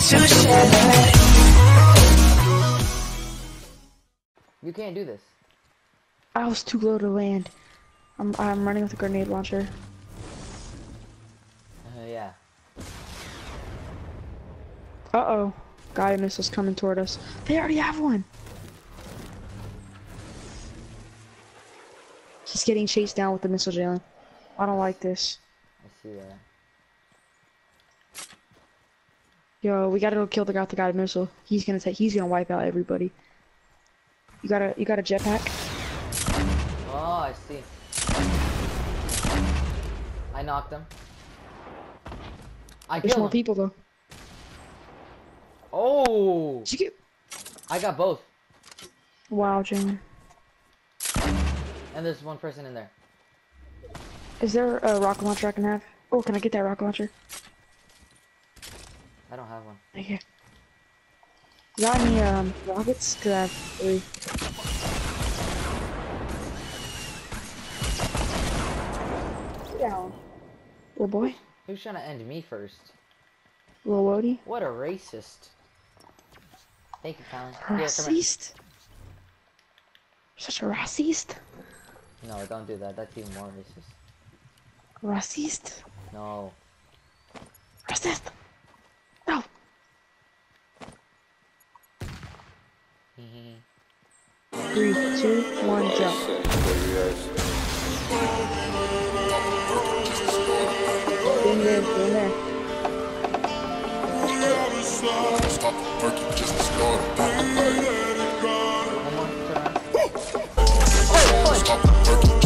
to share. You can't do this. I was too low to land. I'm I'm running with a grenade launcher. Uh, yeah. Uh oh. Guided missiles coming toward us. They already have one. He's getting chased down with the missile, Jalen. I don't like this. I see that. Yo, we gotta go kill the guy with the guided missile. He's gonna take. He's gonna wipe out everybody. You got a you got a jetpack? Oh, I see. I knocked him. I There's killed more him. people though. Oh, Did you get? I got both. Wow, Jalen. And there's one person in there. Is there a rocket launcher I can have? Oh, can I get that rocket launcher? I don't have one. Thank you. You got any um rockets? Cause I have three. Down. Little boy. Who's trying to end me first? Little Wody. What a racist. Thank you, Colin. Here, come here. Racist. Such a racist. No, don't do that. That's even more racist. Racist. No. Racist. Three, two, one, jump. Get in there, get in there. Stop working just to start. One more. Turn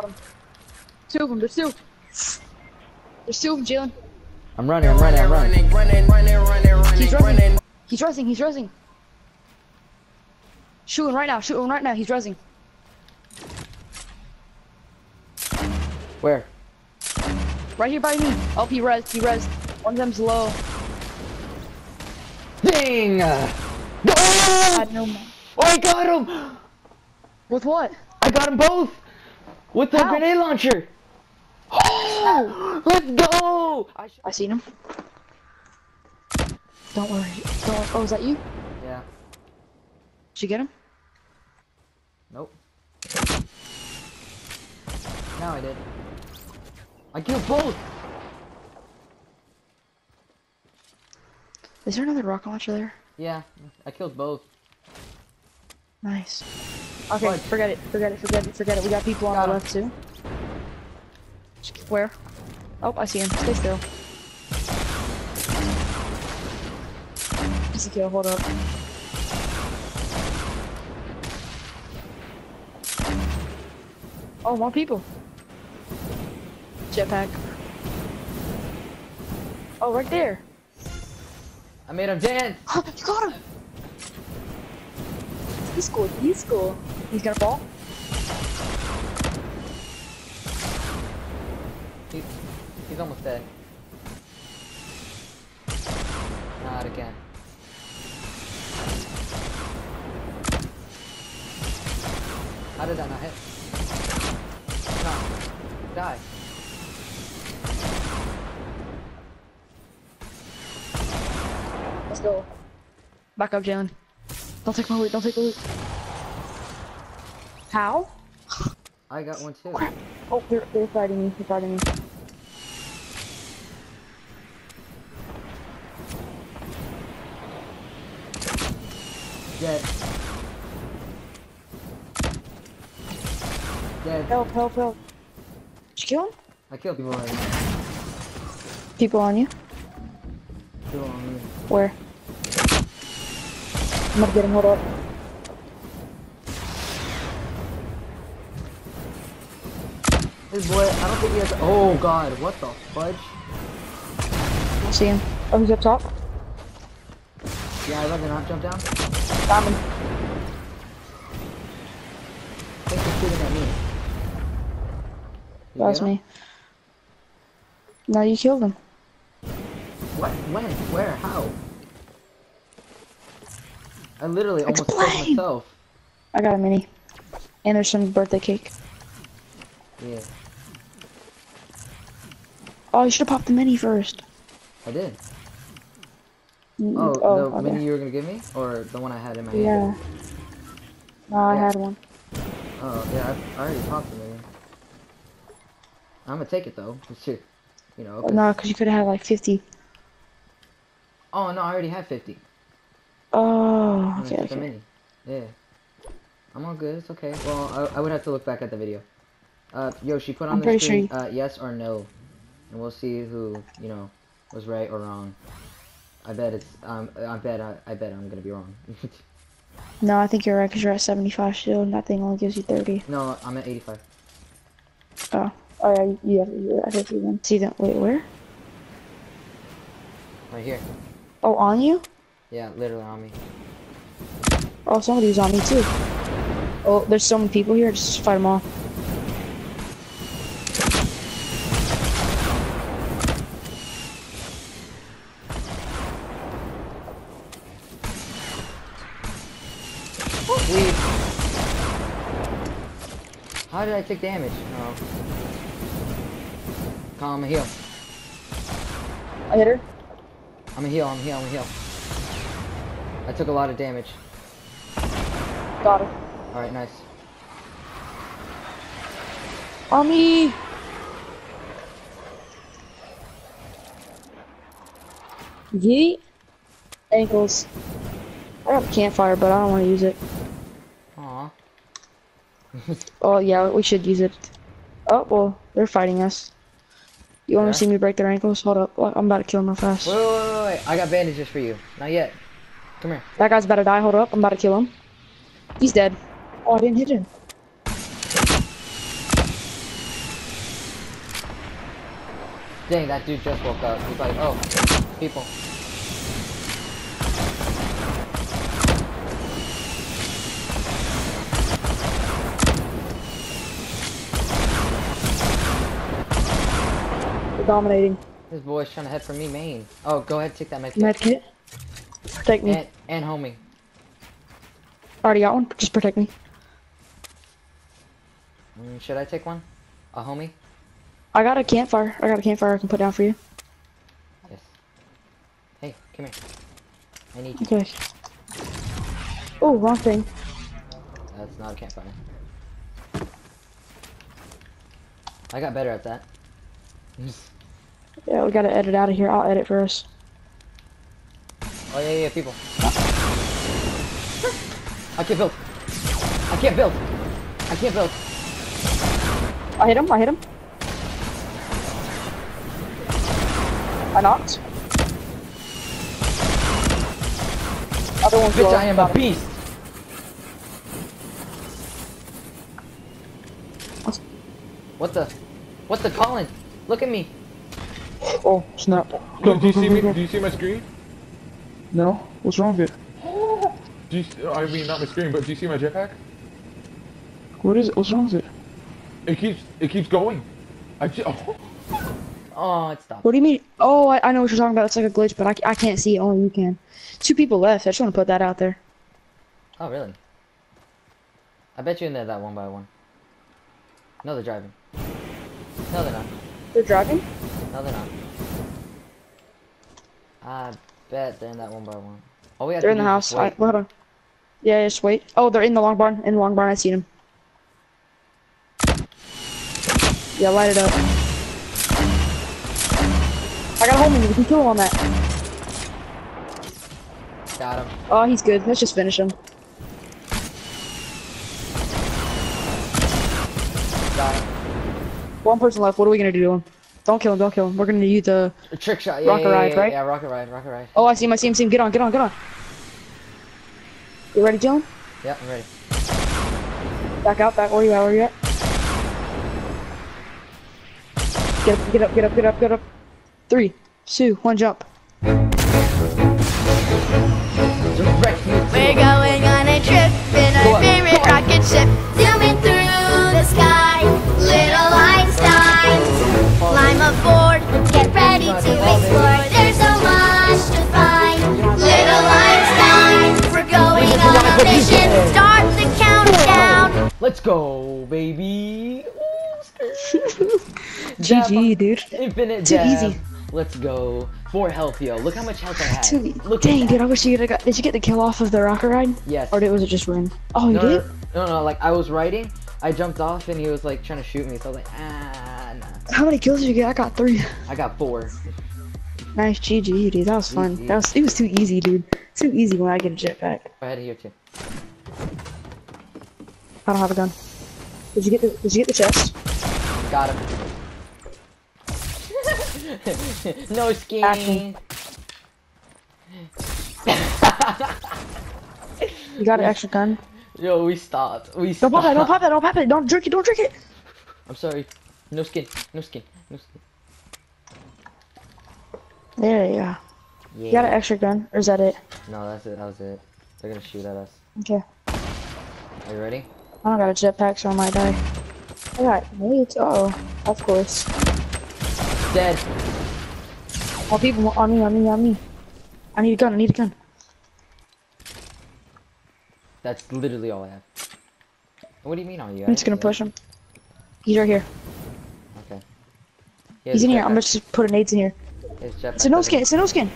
Got him. Two of them. There's two. There's two of them, Jalen. I'm running, I'm running, I'm running. He's running, He's resing. He's resing. Shooting right now. Shooting right now. He's resing. Where? Right here by me. Oh, he res. He res. One of them's low. Ding! I Oh, had no. mo- I got him! With what? I got them both! With the grenade launcher! Oh! Let's go! I sh- I seen him. Don't worry. Don't. Oh, is that you? yeah. Did you get him? Nope. Now I did. I killed both! Is there another rocket launcher there? Yeah, I killed both. Nice. Okay, What? forget it. Forget it. Forget it. Forget it. We got people on Got the him. left too. Where? Oh, I see him. Stay still. Easy kill. Hold up. Oh, more people. Jetpack. Oh, right there. I made him dance! you got him. He's cool. He's cool. He's gonna fall. He, he's almost dead. Not again. How did that not hit? No. Die. Let's go. Back up, Jalen. Don't take my loot. Don't take the loot. How? I got one too. Oh, they're, they're fighting me. They're fighting me. Dead. Dead. Help, help, help. Did you kill him? I killed people already. People on you. People on me. Where? I'm gonna get him. Hold up. This boy, I don't think he has. Oh god, what the fudge? I see him. Oh, he's up top. Yeah, I'd rather not jump down. Got him. I think he's shooting at me. You That's get him? me. No, you killed him. What? When? Where? How? I literally almost killed myself. I got a mini. And there's some birthday cake. Yeah, Oh, you should have popped the mini first. I did. Mm, Oh, the okay. mini you were gonna give me, or the one I had in my hand? Yeah. No, I Yeah. had one. Oh, yeah, I, I already popped the mini. I'm gonna take it though. It's your, you know. 'cause- No, because you could have had like 50. Oh no, I already have 50. Oh, okay, okay. mini. Yeah. I'm all good. It's okay. Well, I, I would have to look back at the video. Uh, Yoshi, put on I'm the pretty sure screen uh, yes or no, and we'll see who you know was right or wrong. I bet it's um I bet I, I bet I'm gonna be wrong. No, I think you're right because you're at 75 shield and that thing only gives you 30. no, I'm at 85. Oh. Oh, yeah, you, you have you're at 50 then. See that? Wait, where? Right here. Oh, on you? Yeah, literally on me. Oh, somebody's on me too. Oh, there's so many people here. Just fight them all. Take damage? No. Calm, I'm a heal. I hit her. I'm a heal, I'm a heal, I'm a heal. I took a lot of damage. Got her. Alright, nice. On me! Yeet. Ankles. I have a campfire, but I don't want to use it. oh yeah, we should use it. Oh well, they're fighting us. You want yeah. to see me break their ankles? Hold up, I'm about to kill him real fast. Wait, wait, wait, wait, I got bandages for you. Not yet. Come here. That guy's about to die. Hold up, I'm about to kill him. He's dead. Oh, I didn't hit him. Dang, that dude just woke up. He's like, oh, people. Dominating. This boy's trying to head for me, main. Oh, go ahead, take that med kit. Med kit. Protect me. And, and homie. Already got one. Just protect me. Mm, should I take one? A homie? I got a campfire. I got a campfire I can put down for you. Yes. Hey, come here. I need you. Okay. Oh, wrong thing. That's not a campfire. I got better at that. Yeah, we gotta edit out of here. I'll edit for us. Oh yeah, yeah, people. I can't build. I can't build. I can't build. I hit him. I hit him. I knocked. Other one's Bitch. I am a beast. What the? What the, Colin? Look at me. Oh, snap. Do you see me? Do you see my screen? No? What's wrong with it? Do you, I mean, not my screen, but do you see my jetpack? What is it? What's wrong with it? It keeps it keeps going. I just, oh, Oh, it stopped. What do you mean? Oh, I, I know what you're talking about. It's like a glitch, but I, I can't see it. Only you can. Two people left. I just want to put that out there. Oh, really? I bet you in there that one by one. No, they're driving. No, they're not. They're driving? No, they're not. I bet they're in that one by one. Oh, we have They're in the house. Wait. hold on. Yeah, just wait. Oh, they're in the long barn. In the long barn. I see them. Yeah, light it up. I got a homie. We can kill him on that. Got him. Oh, he's good. Let's just finish him. Got him. One person left. What are we gonna do to him? Don't kill him. Don't kill him. We're gonna use the. A trick shot. Yeah, Rocket yeah, yeah, ride, yeah, right? Yeah, rocket ride, rocket ride. Oh, I see him. I see him. See him. Get on. Get on. Get on. You ready, Dylan? Yep, I'm ready. Back out. Back. Where you at? Where you at? Get up. Get up. Get up. Get up. Get up. Three, two, one. Jump. Direct you to We're going on a trip in our favorite rocket ship. Zooming through the sky, little Einstein. Climb aboard, get ready to explore. There's so much to find. Little Einstein, we're going on a mission. Start the countdown. Let's go, baby. Ooh, skirt. GG, dude. Infinite Too dab. easy. Let's go. Four health, yo. Look how much health I have. Too, Look dang, at dude. I wish you could have got. Did you get the kill off of the rocket ride? Yes. Or did, was it just ring? Oh, you no, did? no, no, no, like I was riding, I jumped off and he was like trying to shoot me, so I was like, ah, nah. How many kills did you get? I got three. I got four. Nice GG, dude. That was fun. GG. That was. It was too easy, dude. Too easy when I get a jetpack. I had it here too. I don't have a gun. Did you get the? Did you get the chest? Got him. no. Action. You got an extra gun. Yo, we stopped. We Don't pop that. Don't pop that. Don't pop it. Don't drink it. Don't drink it. I'm sorry. No skin. No skin. No skin. There you go. Yeah. You got an extra gun, or is that it? No, that's it. That was it. They're gonna shoot at us. Okay. Are you ready? I don't got a jetpack, so I might die. I got nades. Oh, of course. Dead. More people on me. On me. On me. I need a gun. I need a gun. That's literally all I have. What do you mean, are you? I'm just gonna push him. He's right here. He's in here. I'm just putting nades in here. It's a no skin. It's a no skin.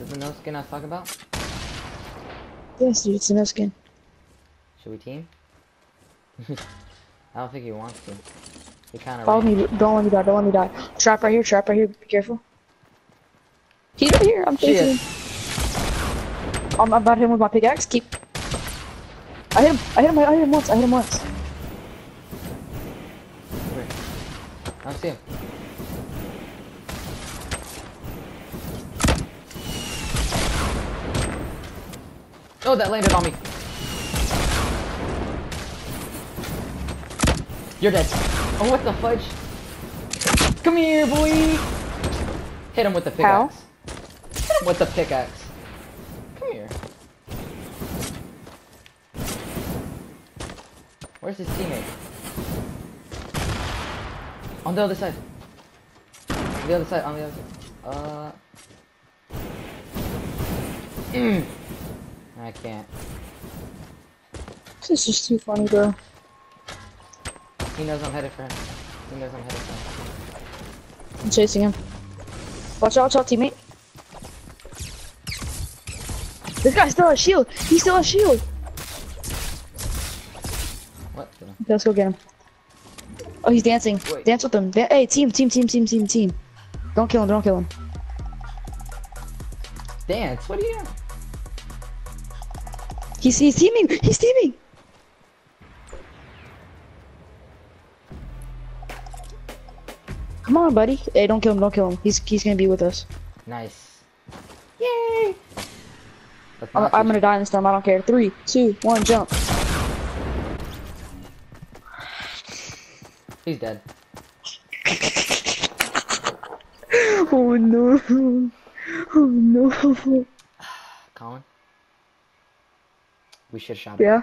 Is the no skin I was talking about? Yes, dude. It's a no skin. Should we team? I don't think he wants to. He kind of. Follow me. Don't let me die. Don't let me die. Trap right here. Trap right here. Be careful. He's right here. I'm chasing him. I'm about to hit him with my pickaxe. Keep. I hit him. I hit him. I hit him once. I hit him once. Him. Oh, that landed on me. You're dead. Oh, what the fudge? Come here, boy. Hit him with the pickaxe. Hit him with the pickaxe. Come here. Where's his teammate? On the other side. On the other side. On the other side. Uh. I can't. This is too funny, bro. He knows I'm headed for him. He knows I'm headed for him. I'm chasing him. Watch out, watch out, teammate. This guy still has shield. He still has shield. What? let's go get him. Oh, he's dancing. Wait. Dance with him. Da- hey, team, team, team, team, team, team. Don't kill him. Don't kill him. Dance? What are you doing? He's he's teaming. He's teaming. Come on, buddy. Hey, don't kill him. Don't kill him. He's he's gonna be with us. Nice. Yay! Oh, I'm, I'm gonna die this time. I don't care. Three, two, one, jump. He's dead. Oh no. Oh no. Colin? We should have shot him. Yeah.